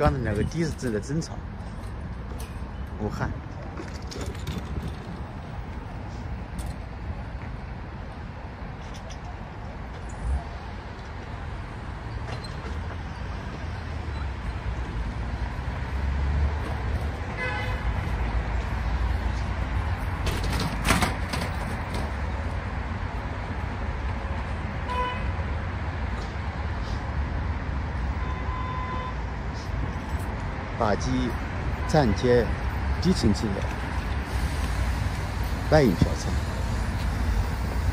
刚才两个的士正在争吵。武汉。打击站街低层次的卖淫嫖娼，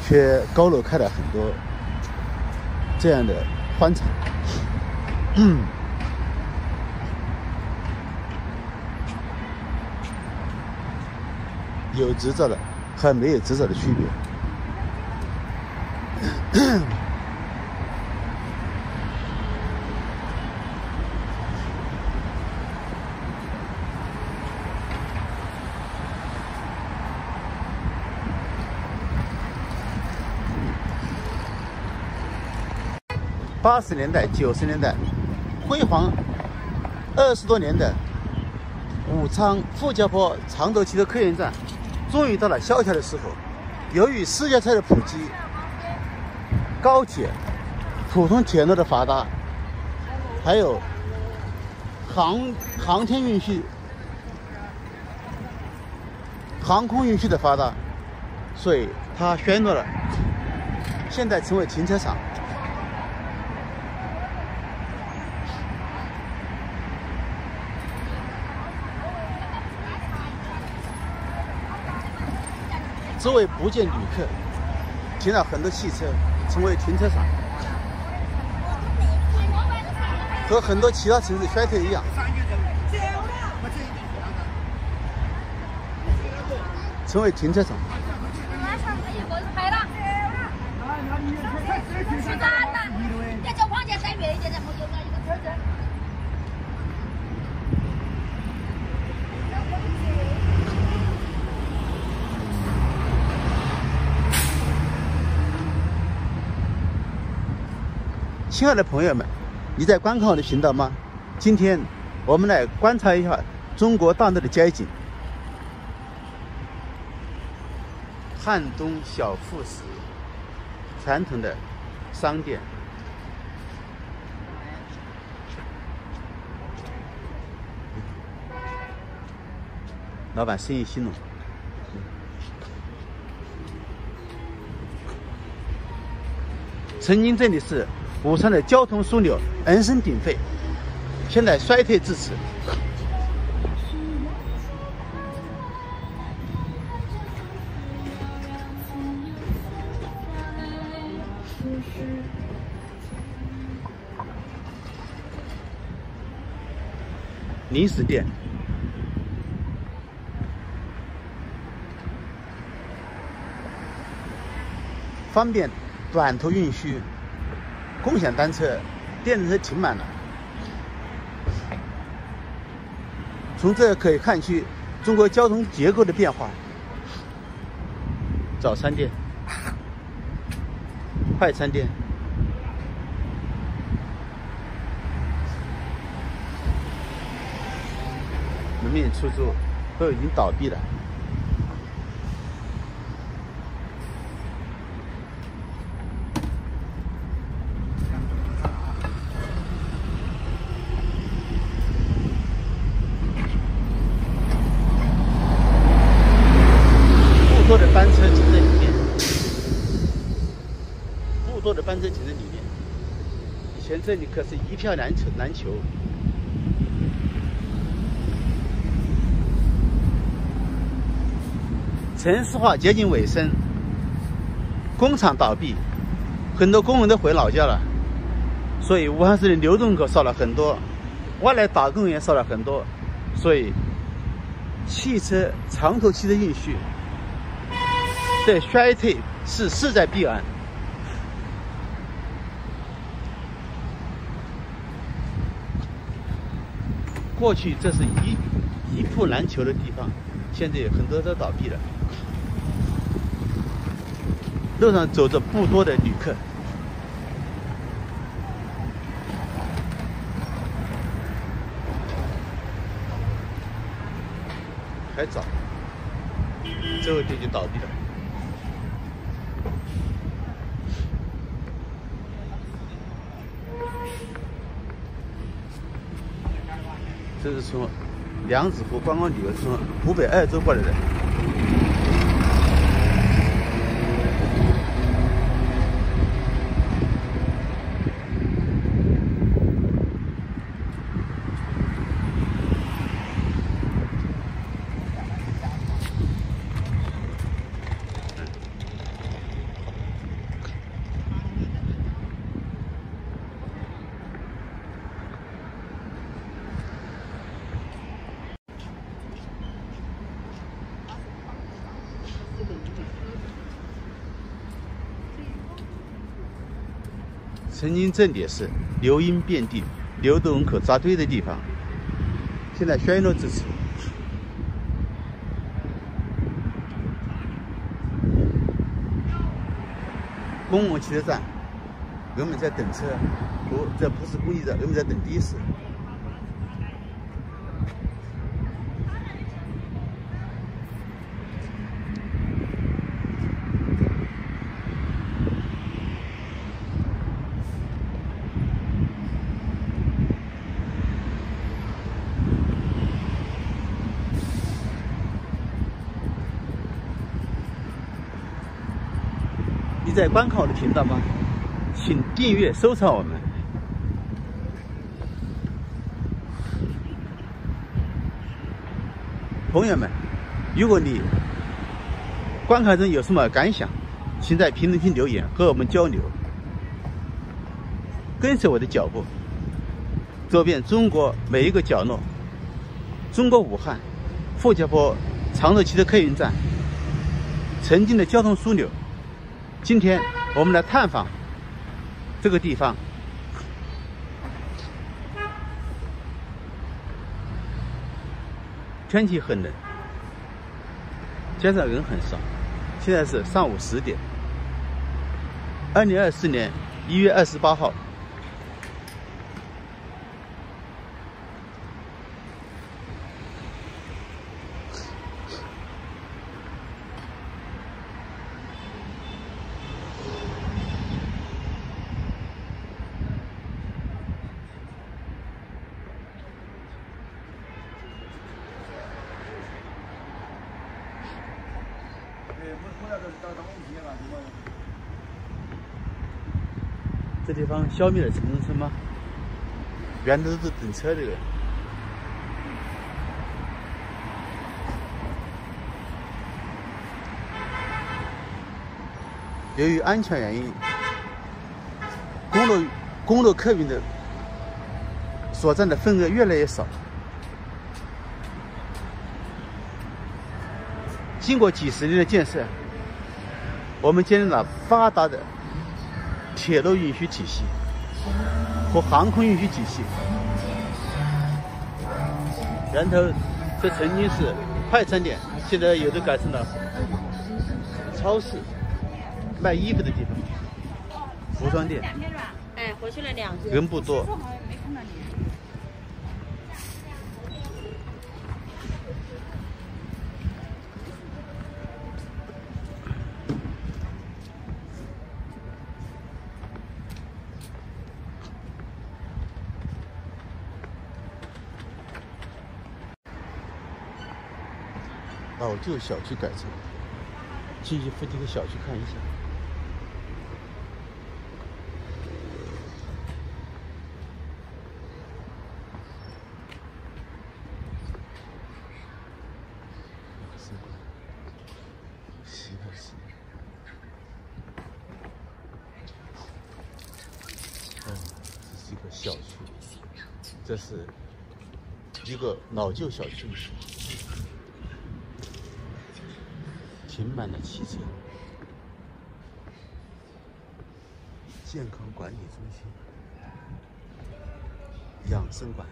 却高楼开了很多这样的欢场。有执照的和没有执照的区别。八十年代、九十年代辉煌二十多年的武昌傅家坡长途汽车客运站，终于到了萧条的时候。由于私家车的普及，高铁、普通铁路的发达，还有航航天运输、航空运输的发达，所以它宣诺了，现在成为停车场。周围不见旅客，停了很多汽车，成为停车场，和很多其他城市衰退一样，成为停车场。亲爱的朋友们，你在观看我的频道吗？今天我们来观察一下中国大陆的街景。汉东小复式传统的商店，老板生意兴隆。曾经这里是。武昌的交通枢纽，人声鼎沸，现在衰退至此。零食店，方便短途运输。共享单车、电动车停满了。从这可以看出中国交通结构的变化。早餐店、快餐店、门面出租都已经倒闭了。多的班车停在里面，不多的班车停在里面。以前这里可是一票难求难求。城市化接近尾声，工厂倒闭，很多工人都回老家了，所以武汉市的流动口少了很多，外来打工也少了很多，所以汽车长途汽车运输。的衰退是势在必然。过去这是一一铺难求的地方现在很多都倒闭了。路上走着不多的旅客。还早最后店就倒闭了。这是从梁子湖观光旅游从湖北鄂州过来的。曾经这里是流莺遍地、流动人口扎堆的地方，现在宣诺至此。公共汽车站，人们在等车，不，这不是故意的，人们在等的士。在观看我的频道吗？请订阅、收藏我们。朋友们，如果你观看中有什么感想，请在评论区留言和我们交流。跟随我的脚步，走遍中国每一个角落。中国武汉傅家坡长洲汽车客运站，曾经的交通枢纽。今天我们来探访这个地方。天气很冷，街上人很少。现在是上午十点，二零二四年一月二十八号。这地方消灭了城中村吗？原来都是等车的。由于安全原因，公路公路客运的所占的份额越来越少。经过几十年的建设，我们建立了发达的铁路运输体系和航空运输体系。源头这曾经是快餐店，现在有的改成了超市、卖衣服的地方、服装店。哎，回去了两人不多。旧小区改成，进去附近的小区看一下。是不是？哦，这是一个小区，这是一个老旧小区。平板的汽车，健康管理中心、养生馆，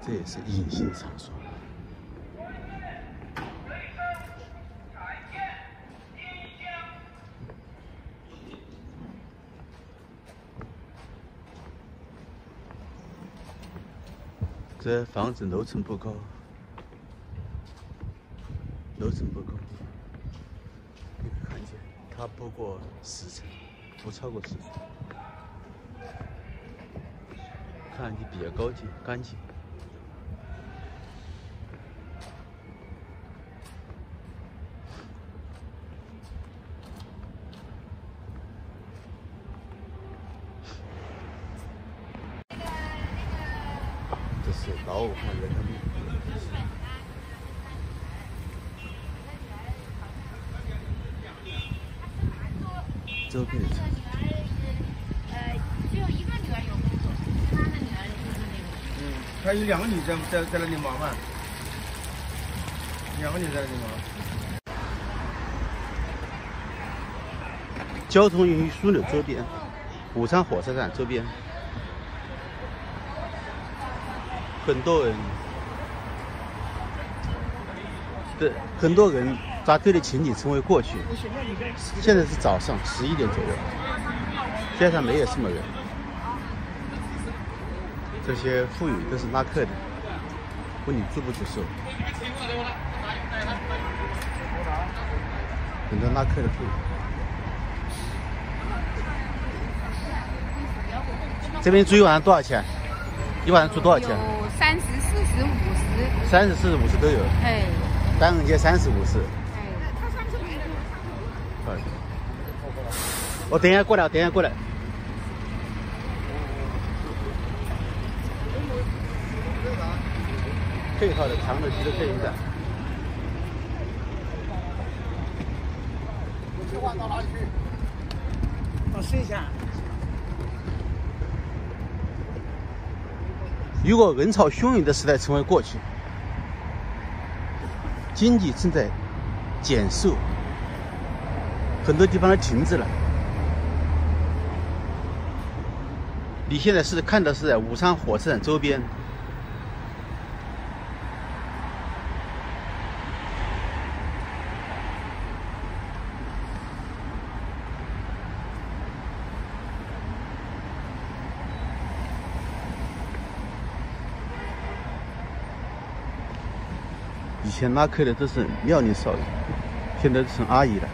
这也是隐性场所。这房子楼层不高，楼层不高，可以看它不过十层，不超过十层，看上去比较高级、干净。是老武汉人的路，周边的城市。呃，只有一个女儿有工作，其他的女儿就是那个。嗯，他有两个女在在在那里忙嘛，两个女在那里忙。交通运输纽周边，武昌火车站周边。很多人，对很多人扎堆的情景成为过去。现在是早上十一点左右，街上没有什么人。这些妇女都是拉客的，问你住不住宿？很多拉客的妇女。这边住一晚上多少钱？一晚上住多少钱？三十、四十、五十，三十、四十、五十都有。哎，单人间三十、五十。哎，我等一下过来，等一下过来。配套的长的汽车客运站。切换到哪里去？到试一下。如果人潮汹涌的时代成为过去，经济正在减速，很多地方都停滞了。你现在是看到是在武昌火车站周边。前拉客的都是妙龄少女，现在成阿姨了。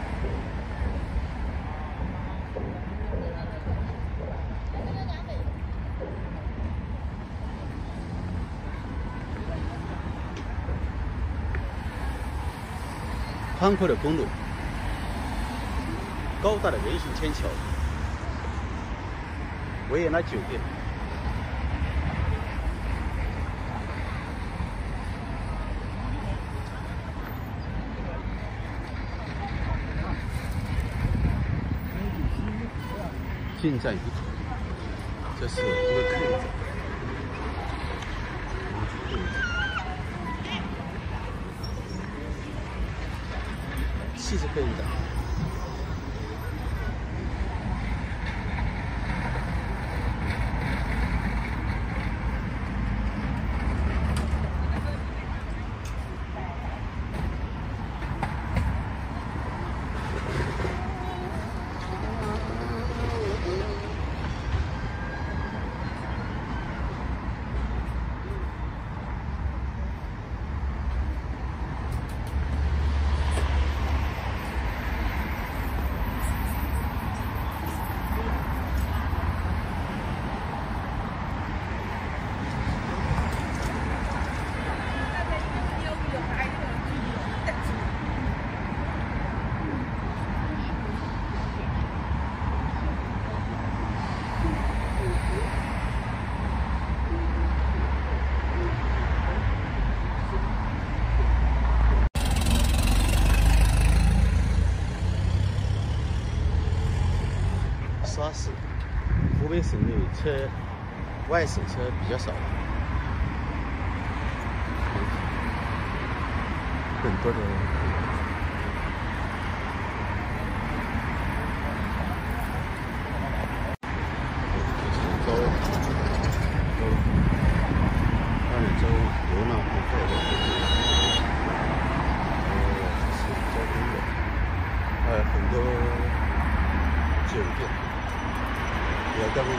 宽阔的公路，高大的人行天桥，维也纳酒店。定在于途，这是一个客运站，汽车客运站。沙市，湖北省内车外省车比较少，很多的。州，州，赣州流浪户口的，呃，是交通的，还有很多酒店。也在路上，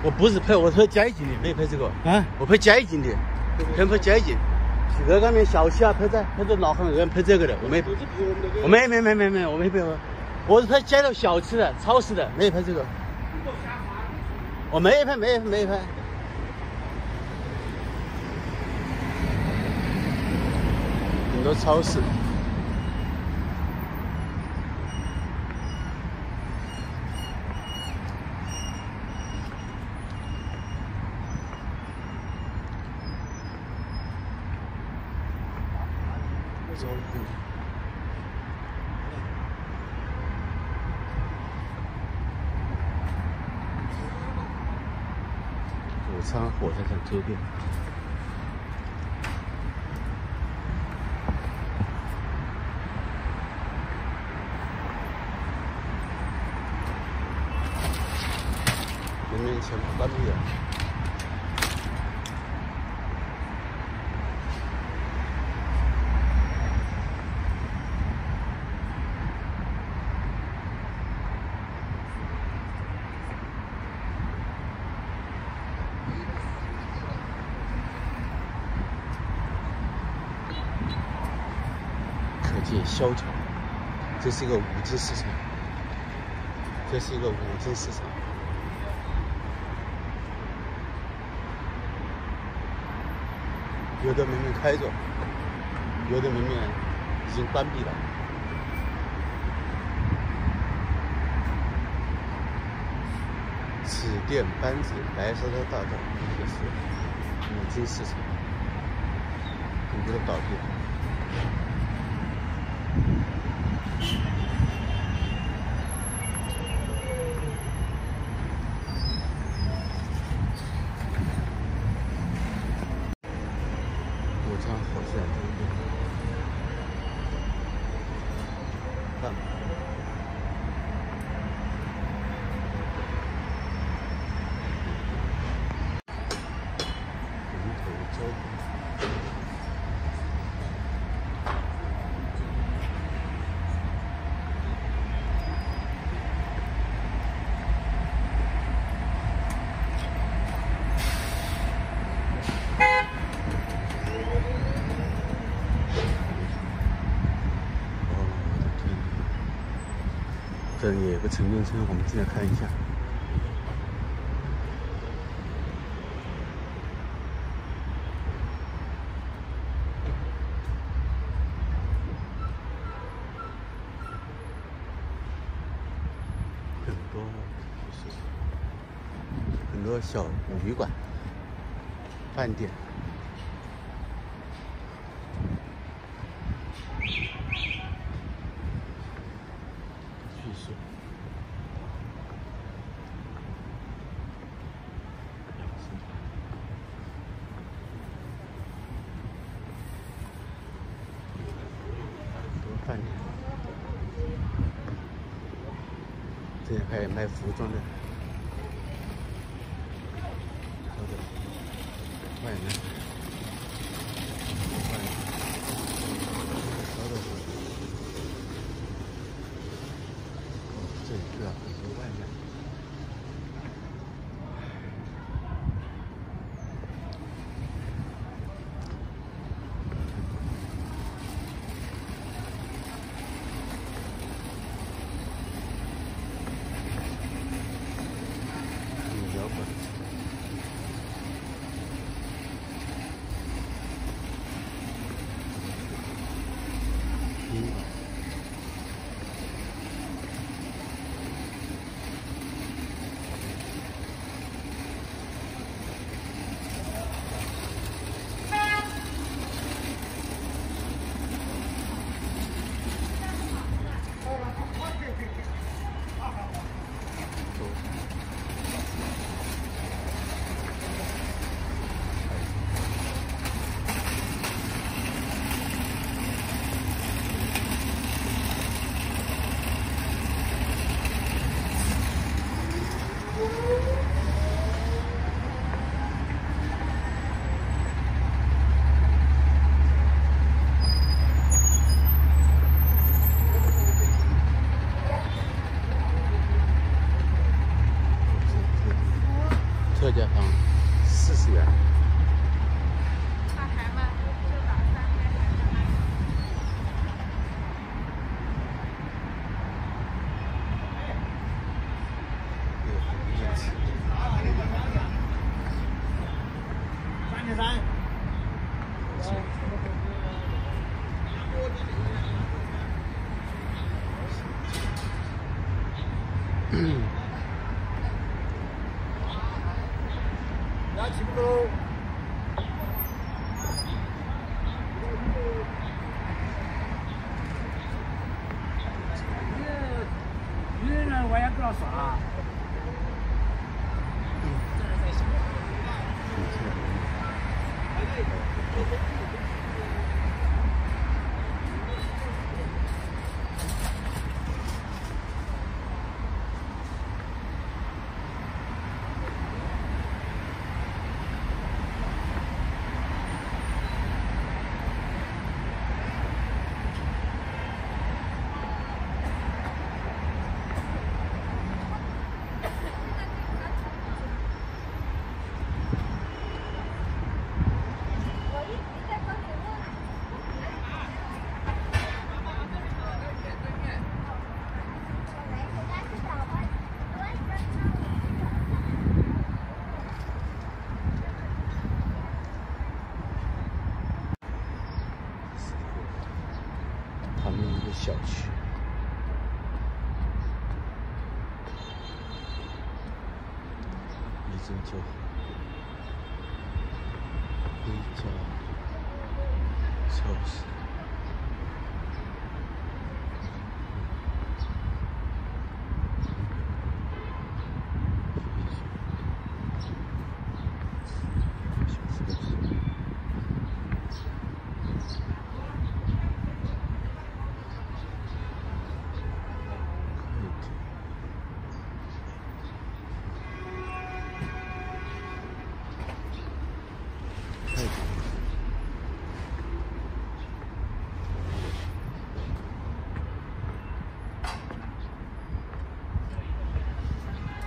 我不是拍，我拍街景的，没拍这个。啊，我拍街景的，拍拍街景。去二岗面小区啊，拍这拍在闹行那边拍这个的，我没。我没没没没没，我没拍。我是拍街头小吃的、超市的，没有拍这个。我没拍，没没拍。很多超市。走路。武昌火车站周边。人民萧条，这是一个五金市场，这是一个五金市场，有的门面开着，有的门面已经关闭了。此店班子白沙洲大道，这是五金市场，很多倒闭。火车站，看，龙头交通。这里有个城中村，我们进来看一下。很多就是很多小旅馆、饭店。饭店，这里还有卖拿起不够。女人我也不要耍。小区，一针就一家超市。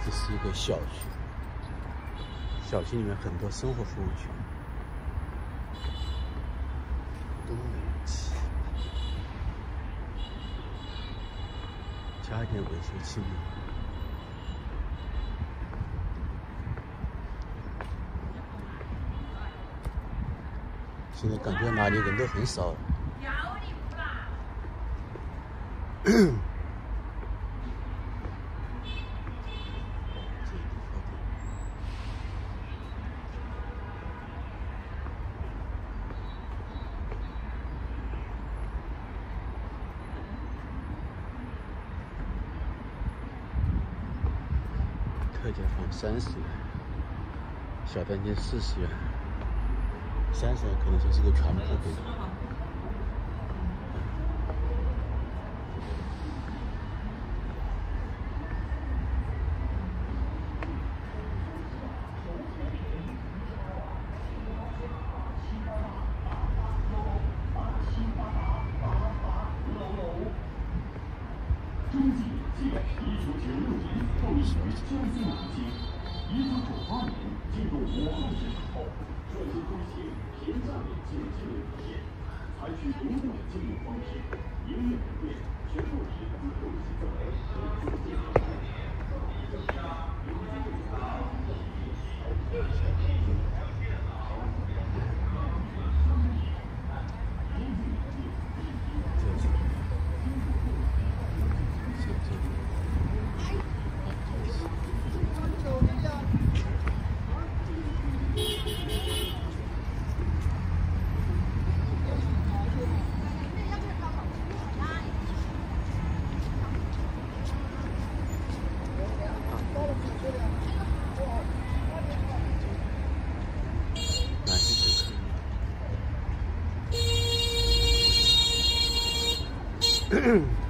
这是一个小区，小区里面很多生活服务区，东煤气、家电维修清理。现在感觉哪里人都很少。特价房三十。元，小单间四十元，三十元可能就是个全铺的。一九九八年进入武汉市场后，率先推行平价免进经营理念，采取独特的经营方式，营业门店全部以自由行政为核心竞争力，增加游客。到 Mm-mm.